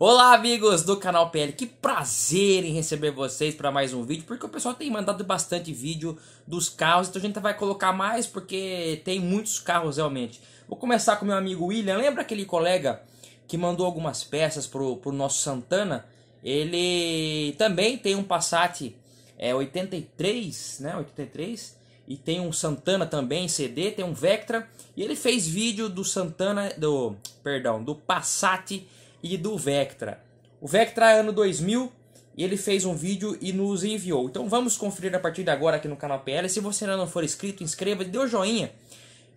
Olá, amigos do canal PL, que prazer em receber vocês para mais um vídeo, porque o pessoal tem mandado bastante vídeo dos carros, então a gente vai colocar mais porque tem muitos carros realmente. Vou começar com meu amigo William, lembra aquele colega que mandou algumas peças pro, pro nosso Santana? Ele também tem um Passat é, 83, né, 83, e tem um Santana também, CD, tem um Vectra, e ele fez vídeo do Santana, do, perdão, do Passat e do Vectra. O Vectra é ano 2000 e ele fez um vídeo e nos enviou. Então vamos conferir a partir de agora aqui no canal PL. Se você ainda não for inscrito, inscreva, dê o um joinha.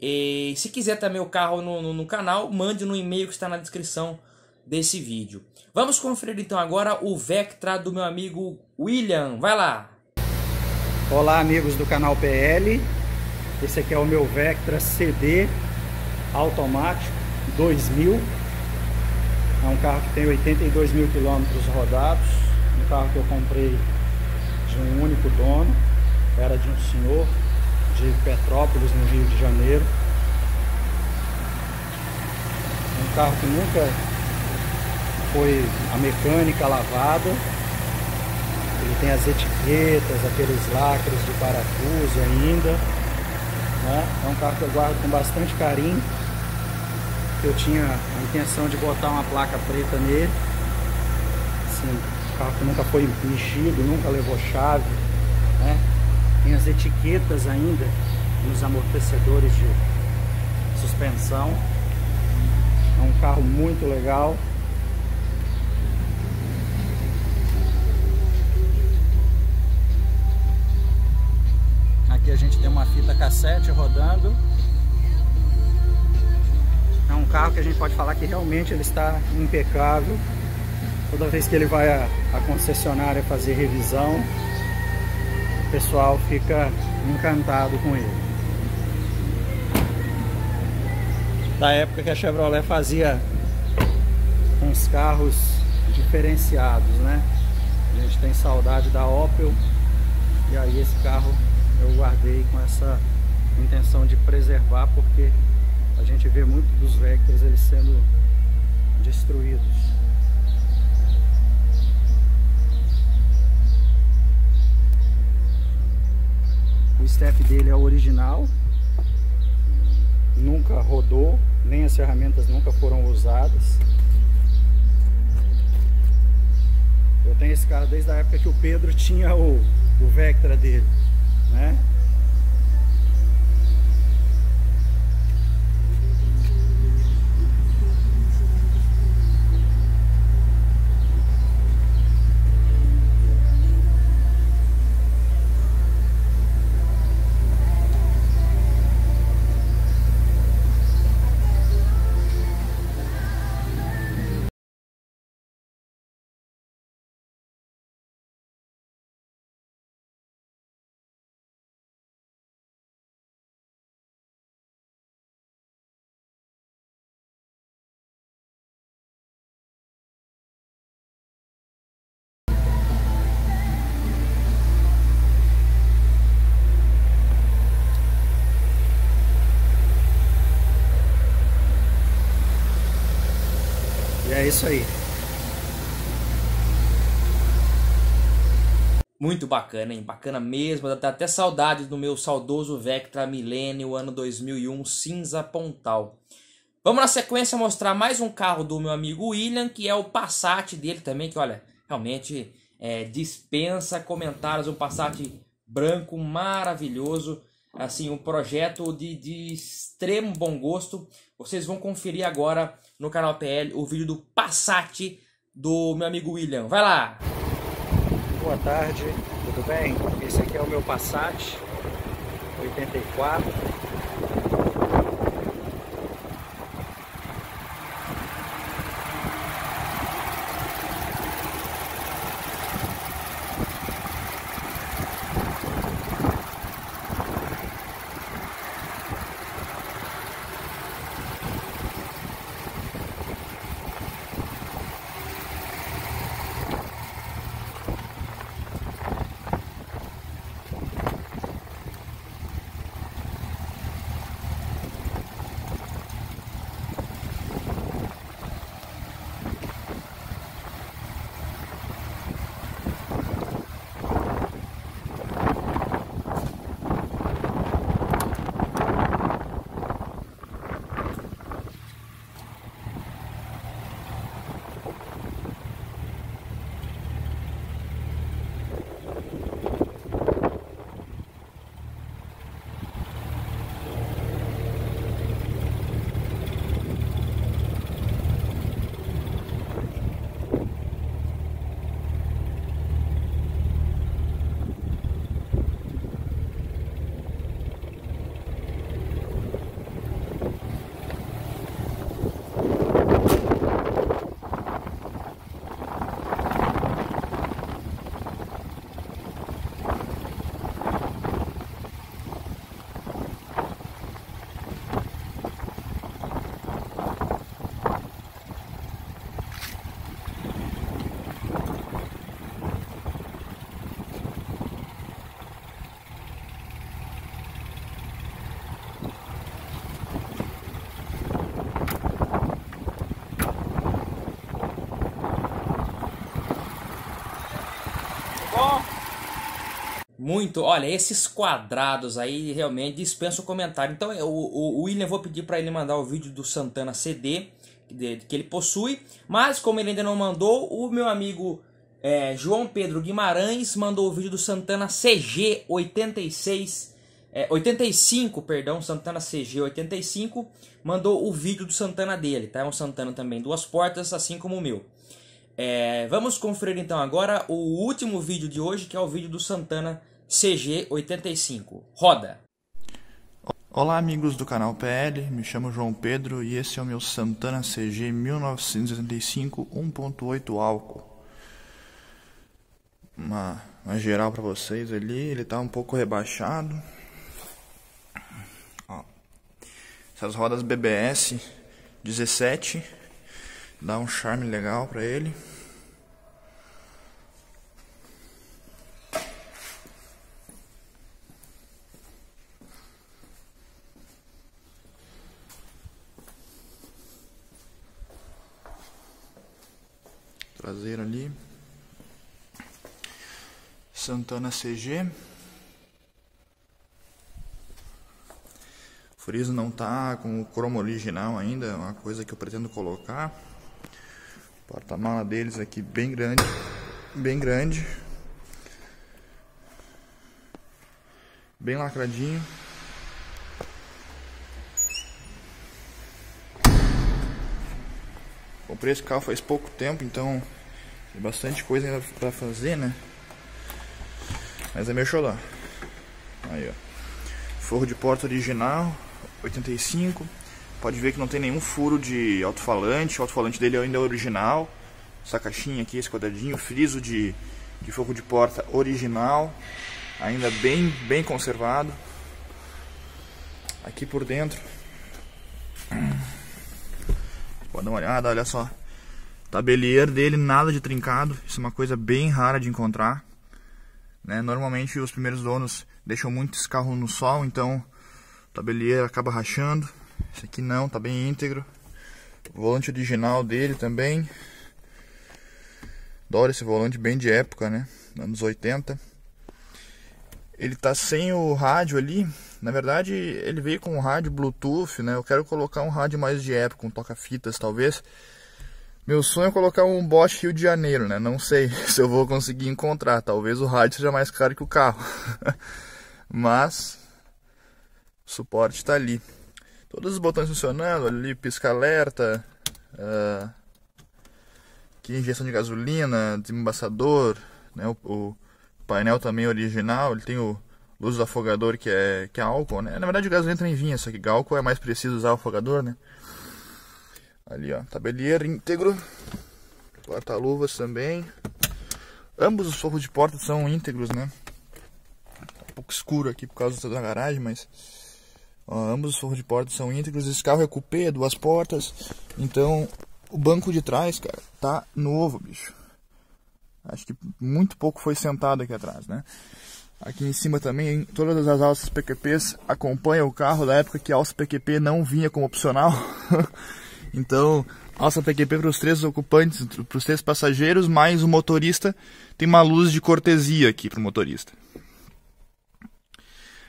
E se quiser também o carro no, no, no canal, mande no e-mail que está na descrição desse vídeo. Vamos conferir então agora o Vectra do meu amigo William. Vai lá! Olá amigos do canal PL. Esse aqui é o meu Vectra CD automático 2000 é um carro que tem 82 mil quilômetros rodados, um carro que eu comprei de um único dono, era de um senhor de Petrópolis, no Rio de Janeiro. Um carro que nunca foi a mecânica lavada. Ele tem as etiquetas, aqueles lacres de parafuso ainda. Né? É um carro que eu guardo com bastante carinho eu tinha a intenção de botar uma placa preta nele. Assim, carro que nunca foi mexido, nunca levou chave. Né? Tem as etiquetas ainda nos amortecedores de suspensão. É um carro muito legal. Aqui a gente tem uma fita cassete rodando um carro que a gente pode falar que realmente ele está impecável. Toda vez que ele vai à concessionária fazer revisão, o pessoal fica encantado com ele. Da época que a Chevrolet fazia uns carros diferenciados, né? A gente tem saudade da Opel e aí esse carro eu guardei com essa intenção de preservar porque a gente vê muito dos Vectras eles sendo destruídos. O step dele é original, nunca rodou, nem as ferramentas nunca foram usadas. Eu tenho esse carro desde a época que o Pedro tinha o, o Vectra dele, né? É isso aí. Muito bacana, hein? Bacana mesmo. Dá até saudades do meu saudoso Vectra Millennium ano 2001 cinza pontal. Vamos na sequência mostrar mais um carro do meu amigo William, que é o Passat dele também, que olha, realmente é, dispensa comentários. Um Passat branco maravilhoso assim um projeto de, de extremo bom gosto. Vocês vão conferir agora no canal PL o vídeo do Passat do meu amigo William. Vai lá! Boa tarde, tudo bem? Esse aqui é o meu Passat 84 Muito, olha, esses quadrados aí realmente dispensam o comentário. Então, o, o, o William, vou pedir para ele mandar o vídeo do Santana CD que ele possui, mas como ele ainda não mandou, o meu amigo é, João Pedro Guimarães mandou o vídeo do Santana CG 86, é, 85, perdão, Santana CG 85, mandou o vídeo do Santana dele, tá? É um Santana também, duas portas, assim como o meu. É, vamos conferir então agora o último vídeo de hoje, que é o vídeo do Santana CG 85. Roda! Olá amigos do canal PL, me chamo João Pedro e esse é o meu Santana CG 1985 1.8 álcool. Uma, uma geral para vocês ali, ele tá um pouco rebaixado. Ó, essas rodas BBS 17 dá um charme legal para ele. traseira ali. Santana CG. O friso não tá com o cromo original ainda, é uma coisa que eu pretendo colocar. Porta-mala deles aqui bem grande, bem grande. Bem lacradinho. Comprei esse carro faz pouco tempo, então tem bastante coisa ainda pra fazer, né? Mas é meu xodó. Aí, ó. Forro de porta original, 85. Pode ver que não tem nenhum furo de alto-falante. O alto-falante dele ainda é original. Essa caixinha aqui, esse quadradinho. Friso de, de forro de porta original. Ainda bem, bem conservado. Aqui por dentro. Pode dar uma olhada, olha só. Tabelier dele, nada de trincado. Isso é uma coisa bem rara de encontrar. Né? Normalmente os primeiros donos deixam muito esse carro no sol, então o tabelier acaba rachando. Esse aqui não, tá bem íntegro. O volante original dele também. Adoro esse volante bem de época, né? Anos 80. Ele tá sem o rádio ali. Na verdade, ele veio com um rádio Bluetooth, né? Eu quero colocar um rádio mais de época, um toca-fitas talvez. Meu sonho é colocar um Bosch Rio de Janeiro, né? Não sei se eu vou conseguir encontrar. Talvez o rádio seja mais caro que o carro. Mas o suporte está ali. Todos os botões funcionando, ali pisca-alerta, uh, aqui injeção de gasolina, desembaçador, né? O, o, painel também original, ele tem o luz do afogador que é, que é álcool, né? Na verdade o gasolina também vinha, só que álcool é mais preciso usar o afogador, né? Ali, ó, tabelier íntegro. Porta-luvas também. Ambos os forros de porta são íntegros, né? Tá um pouco escuro aqui por causa da garagem, mas... Ó, ambos os forros de porta são íntegros. Esse carro é cupê, duas portas. Então, o banco de trás, cara, tá novo, bicho. Acho que muito pouco foi sentado aqui atrás, né? Aqui em cima também, todas as alças PQPs acompanham o carro da época que a alça PQP não vinha como opcional. Então, alça PQP para os três ocupantes, para os três passageiros, mais o motorista, tem uma luz de cortesia aqui para o motorista.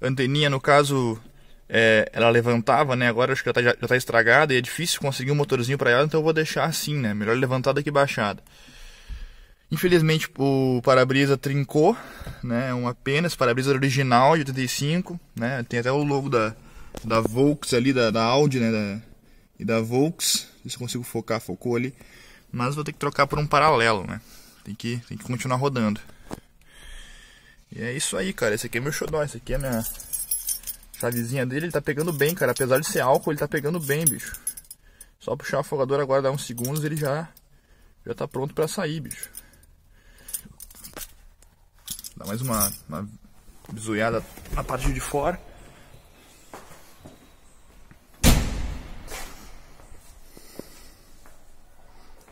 Anteninha, no caso, é, ela levantava, né? Agora acho que já está tá estragada e é difícil conseguir um motorzinho para ela, então eu vou deixar assim, né? Melhor levantada que baixada. Infelizmente o para-brisa trincou, né? Uma pena, esse para-brisa original de 85, né? Tem até o logo da, da Volks ali, da, da Audi, né? Da, e da Volks. Se eu consigo focar, focou ali. Mas vou ter que trocar por um paralelo, né? Tem que, tem que continuar rodando. E é isso aí, cara. Esse aqui é meu xodó. Esse aqui é a minha chavezinha dele. Ele tá pegando bem, cara. Apesar de ser álcool, ele tá pegando bem, bicho. Só puxar o afogador agora, dar uns segundos, ele já, já tá pronto pra sair, bicho. Dá mais uma, uma bizuiada na parte de fora.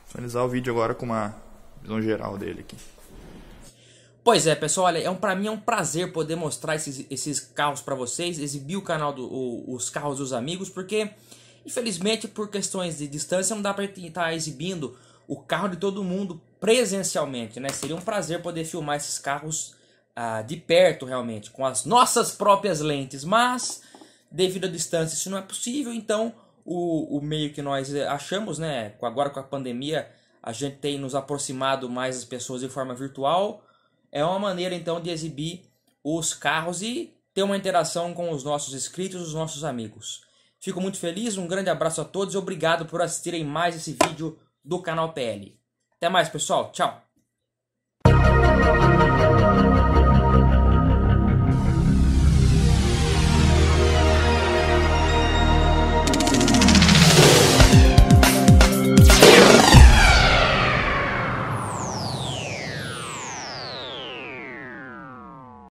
Finalizar o vídeo agora com uma visão geral dele aqui. Pois é, pessoal, olha, é um, pra mim é um prazer poder mostrar esses, esses carros para vocês, exibir o canal do, carros dos amigos, porque infelizmente por questões de distância não dá para estar tá exibindo o carro de todo mundo presencialmente, né? Seria um prazer poder filmar esses carros ah, de perto realmente, com as nossas próprias lentes, mas devido à distância isso não é possível, então o, o meio que nós achamos, né, agora com a pandemia, a gente tem nos aproximado mais das pessoas de forma virtual, é uma maneira então de exibir os carros e ter uma interação com os nossos inscritos, os nossos amigos. Fico muito feliz, um grande abraço a todos e obrigado por assistirem mais esse vídeo do canal PL. Até mais, pessoal. Tchau.